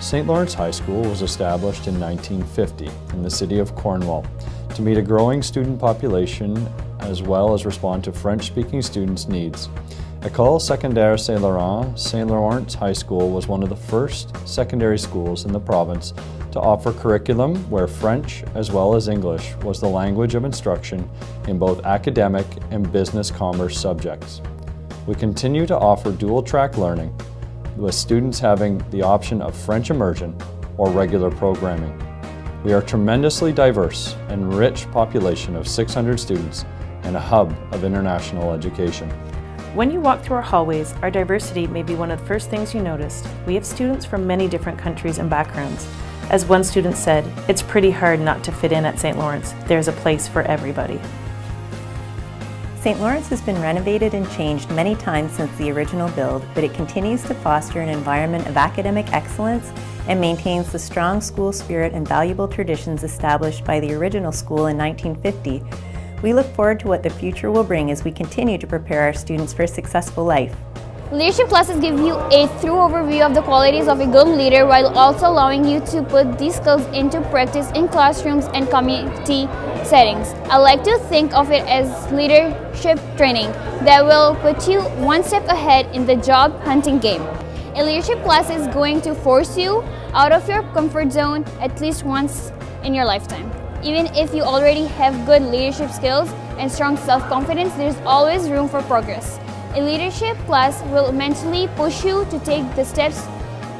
St. Lawrence High School was established in 1950 in the city of Cornwall to meet a growing student population as well as respond to French-speaking students' needs. École Secondaire Saint Laurent, St. Lawrence High School was one of the first secondary schools in the province to offer curriculum where French as well as English was the language of instruction in both academic and business commerce subjects. We continue to offer dual track learning with students having the option of French immersion or regular programming. We are a tremendously diverse and rich population of 600 students and a hub of international education. When you walk through our hallways, our diversity may be one of the first things you noticed. We have students from many different countries and backgrounds. As one student said, it's pretty hard not to fit in at St. Lawrence. There's a place for everybody. St. Lawrence has been renovated and changed many times since the original build, but it continues to foster an environment of academic excellence and maintains the strong school spirit and valuable traditions established by the original school in 1950 we look forward to what the future will bring as we continue to prepare our students for a successful life. Leadership classes give you a thorough overview of the qualities of a good leader while also allowing you to put these skills into practice in classrooms and community settings. I like to think of it as leadership training that will put you one step ahead in the job hunting game. A leadership class is going to force you out of your comfort zone at least once in your lifetime. Even if you already have good leadership skills and strong self-confidence, there's always room for progress. A leadership class will mentally push you to take the steps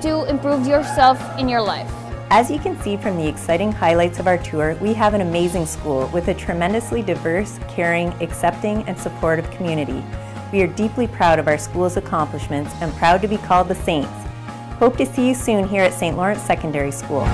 to improve yourself in your life. As you can see from the exciting highlights of our tour, we have an amazing school with a tremendously diverse, caring, accepting, and supportive community. We are deeply proud of our school's accomplishments and proud to be called the Saints. Hope to see you soon here at St. Lawrence Secondary School.